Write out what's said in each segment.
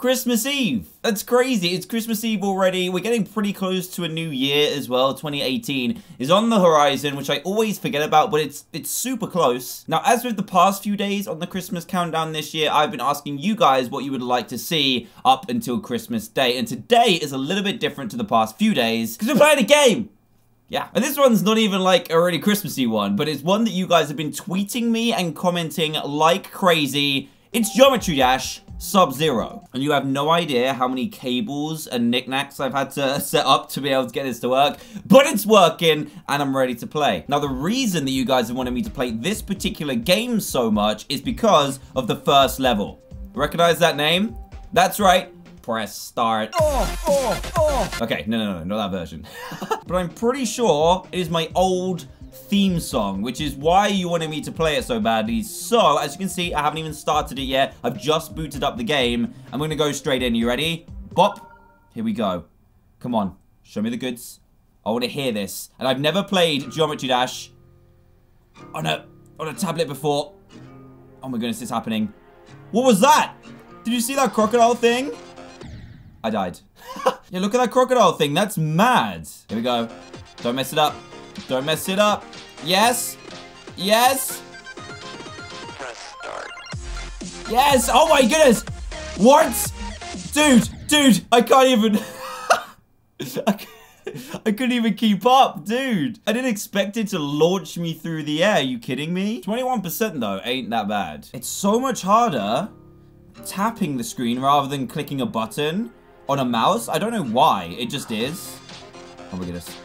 Christmas Eve. That's crazy. It's Christmas Eve already. We're getting pretty close to a new year as well. 2018 is on the horizon, which I always forget about, but it's it's super close. Now, as with the past few days on the Christmas countdown this year, I've been asking you guys what you would like to see up until Christmas Day. And today is a little bit different to the past few days because we're playing a game. Yeah, and this one's not even like a really Christmassy one, but it's one that you guys have been tweeting me and commenting like crazy. It's Geometry Dash Sub-Zero. And you have no idea how many cables and knickknacks I've had to set up to be able to get this to work, but it's working and I'm ready to play. Now, the reason that you guys have wanted me to play this particular game so much is because of the first level. Recognize that name? That's right, press start. Oh, oh, oh. Okay, no, no, no, not that version. but I'm pretty sure it is my old theme song, which is why you wanted me to play it so badly. So, as you can see, I haven't even started it yet. I've just booted up the game. I'm going to go straight in. You ready? Bop. Here we go. Come on. Show me the goods. I want to hear this. And I've never played Geometry Dash on a, on a tablet before. Oh my goodness, it's happening. What was that? Did you see that crocodile thing? I died. yeah, look at that crocodile thing. That's mad. Here we go. Don't mess it up. Don't mess it up. Yes. Yes. Press start. Yes. Oh my goodness. What? Dude, dude, I can't even. I, I couldn't even keep up, dude. I didn't expect it to launch me through the air. Are you kidding me? 21% though ain't that bad. It's so much harder tapping the screen rather than clicking a button on a mouse. I don't know why. It just is. Oh my goodness.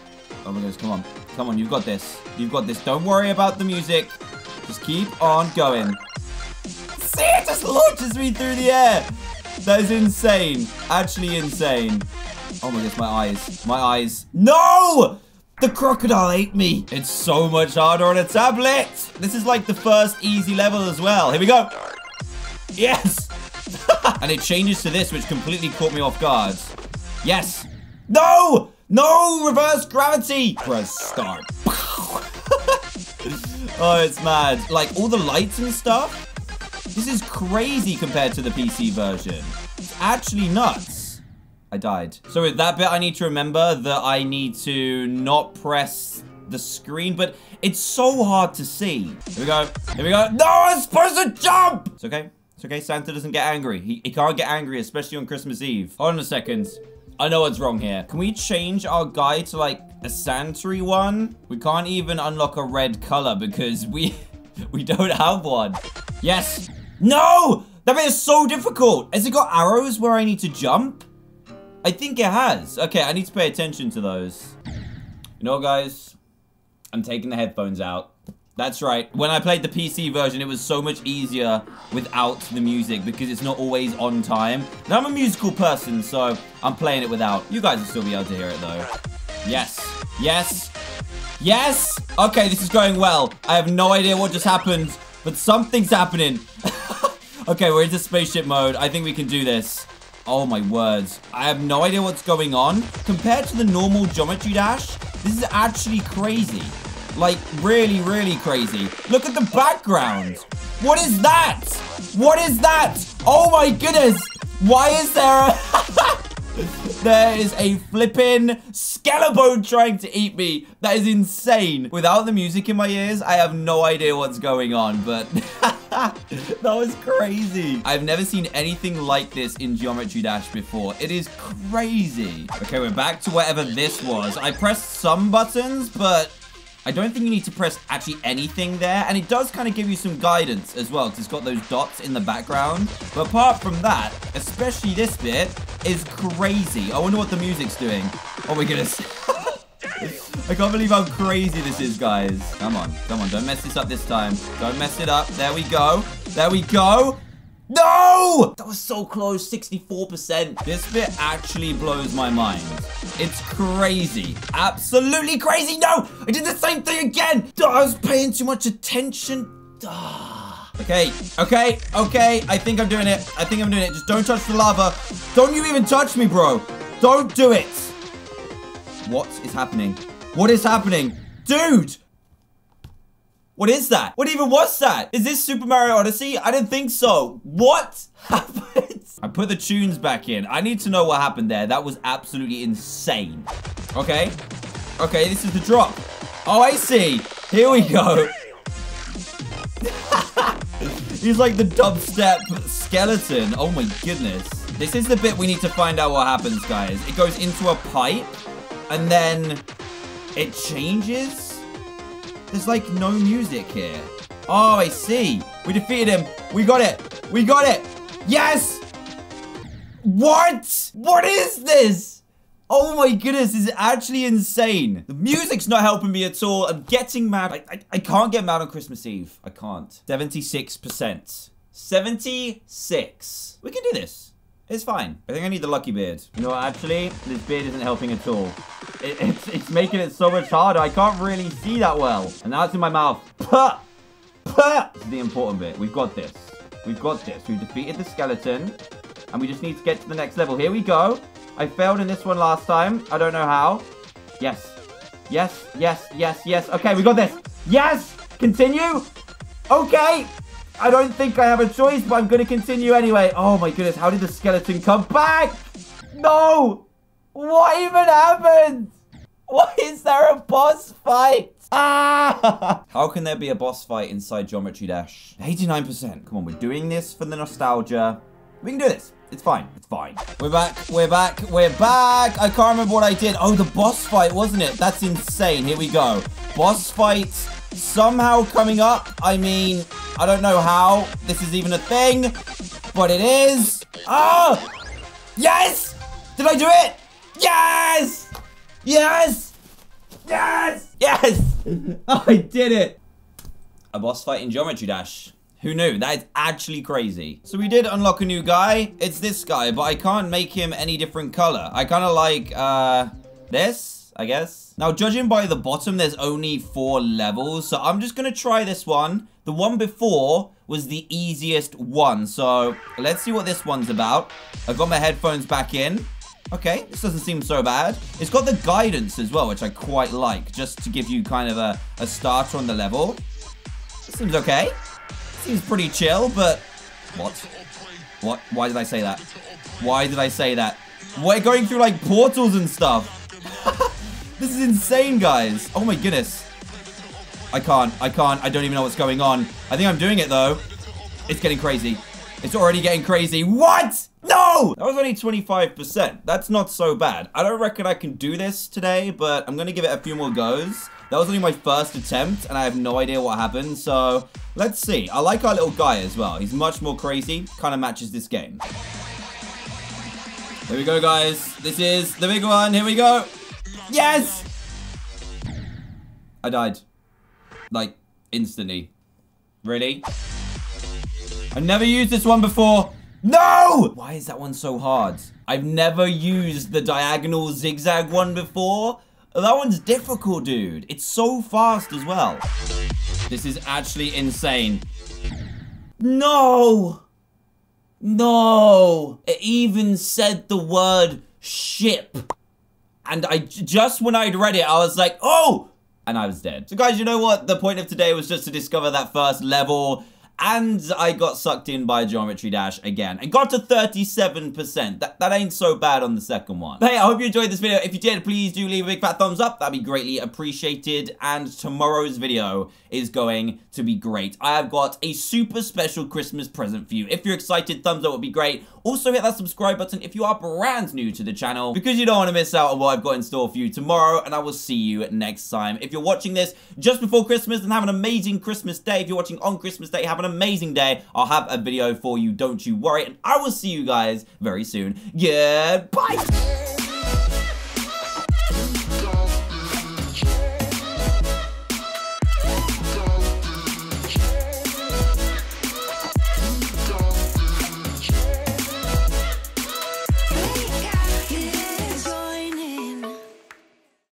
Oh my goodness. Come on. Come on. You've got this. You've got this. Don't worry about the music. Just keep on going. See, it just launches me through the air. That is insane. Actually insane. Oh my goodness, my eyes. My eyes. No! The crocodile ate me. It's so much harder on a tablet. This is like the first easy level as well. Here we go. Yes. and it changes to this, which completely caught me off guard. Yes. No! No! Reverse gravity! Press start. oh, it's mad. Like, all the lights and stuff. This is crazy compared to the PC version. It's actually nuts. I died. So with that bit, I need to remember that I need to not press the screen, but it's so hard to see. Here we go. Here we go. No, I'm supposed to jump! It's okay. It's okay. Santa doesn't get angry. He, he can't get angry, especially on Christmas Eve. Hold on a second. I know what's wrong here. Can we change our guy to like a Santory one? We can't even unlock a red color because we we don't have one. Yes. No! That bit is so difficult. Has it got arrows where I need to jump? I think it has. Okay, I need to pay attention to those. You know, guys, I'm taking the headphones out. That's right. When I played the PC version, it was so much easier without the music because it's not always on time. Now, I'm a musical person, so I'm playing it without. You guys will still be able to hear it, though. Yes. Yes. Yes! Okay, this is going well. I have no idea what just happened, but something's happening. okay, we're into spaceship mode. I think we can do this. Oh my words. I have no idea what's going on. Compared to the normal Geometry Dash, this is actually crazy. Like, really, really crazy. Look at the background. What is that? What is that? Oh my goodness. Why is there a... there is a flipping skeleton trying to eat me. That is insane. Without the music in my ears, I have no idea what's going on, but that was crazy. I've never seen anything like this in Geometry Dash before. It is crazy. Okay, we're back to whatever this was. I pressed some buttons, but I don't think you need to press actually anything there. And it does kind of give you some guidance as well, because it's got those dots in the background. But apart from that, especially this bit, is crazy. I wonder what the music's doing. Oh my goodness. I can't believe how crazy this is, guys. Come on. Come on. Don't mess this up this time. Don't mess it up. There we go. There we go. No! That was so close, 64%. This bit actually blows my mind. It's crazy. Absolutely crazy. No! I did the same thing again! I was paying too much attention. Okay, okay, okay. I think I'm doing it. I think I'm doing it. Just don't touch the lava. Don't you even touch me, bro. Don't do it. What is happening? What is happening? Dude! What is that? What even was that? Is this Super Mario Odyssey? I didn't think so. What happened? I put the tunes back in. I need to know what happened there. That was absolutely insane. Okay. Okay, this is the drop. Oh, I see. Here we go. He's like the dubstep skeleton. Oh my goodness. This is the bit we need to find out what happens, guys. It goes into a pipe, and then it changes? There's like no music here. Oh, I see. We defeated him. We got it. We got it. Yes! What? What is this? Oh my goodness, this is actually insane. The music's not helping me at all. I'm getting mad. I, I, I can't get mad on Christmas Eve. I can't. 76%. 76. We can do this. It's fine. I think I need the lucky beard. You know actually, this beard isn't helping at all. It, it's, it's making it so much harder. I can't really see that well. And now it's in my mouth. Puh! Puh! This is the important bit. We've got this. We've got this. We've defeated the skeleton. And we just need to get to the next level. Here we go. I failed in this one last time. I don't know how. Yes. Yes, yes, yes, yes. Okay, we got this. Yes! Continue! Okay! I don't think I have a choice, but I'm going to continue anyway. Oh my goodness, how did the skeleton come back? No! What even happened? Why is there a boss fight? Ah! How can there be a boss fight inside Geometry Dash? 89%. Come on, we're doing this for the nostalgia. We can do this. It's fine. It's fine. We're back. We're back. We're back. I can't remember what I did. Oh, the boss fight, wasn't it? That's insane. Here we go. Boss fight somehow coming up. I mean, I don't know how this is even a thing, but it is. Oh! Yes! Did I do it? Yes! Yes! Yes! Yes! I did it! A boss fight in Geometry Dash. Who knew? That is actually crazy. So we did unlock a new guy. It's this guy, but I can't make him any different color. I kind of like, uh, this, I guess. Now, judging by the bottom, there's only four levels. So I'm just going to try this one. The one before was the easiest one. So let's see what this one's about. I've got my headphones back in. Okay, this doesn't seem so bad. It's got the guidance as well, which I quite like, just to give you kind of a, a starter on the level. Seems okay. Seems pretty chill, but... What? What? Why did I say that? Why did I say that? We're going through, like, portals and stuff. this is insane, guys. Oh, my goodness. I can't. I can't. I don't even know what's going on. I think I'm doing it, though. It's getting crazy. It's already getting crazy. What? No! That was only 25%. That's not so bad. I don't reckon I can do this today, but I'm going to give it a few more goes. That was only my first attempt, and I have no idea what happened, so let's see. I like our little guy as well. He's much more crazy, kind of matches this game. Here we go, guys. This is the big one. Here we go. Yes! I died. Like, instantly. Really? I've never used this one before. No! Why is that one so hard? I've never used the diagonal zigzag one before. That one's difficult, dude. It's so fast as well. This is actually insane. No! No! It even said the word ship. And I just when I'd read it, I was like, oh! And I was dead. So guys, you know what? The point of today was just to discover that first level and I got sucked in by Geometry Dash again and got to 37%. That, that ain't so bad on the second one. But hey, I hope you enjoyed this video. If you did, please do leave a big fat thumbs up. That'd be greatly appreciated. And tomorrow's video is going to be great. I have got a super special Christmas present for you. If you're excited, thumbs up would be great. Also hit that subscribe button if you are brand new to the channel because you don't want to miss out on what I've got in store for you tomorrow. And I will see you next time. If you're watching this just before Christmas, then have an amazing Christmas day. If you're watching on Christmas Day, have an amazing day. I'll have a video for you, don't you worry. And I will see you guys very soon. Goodbye!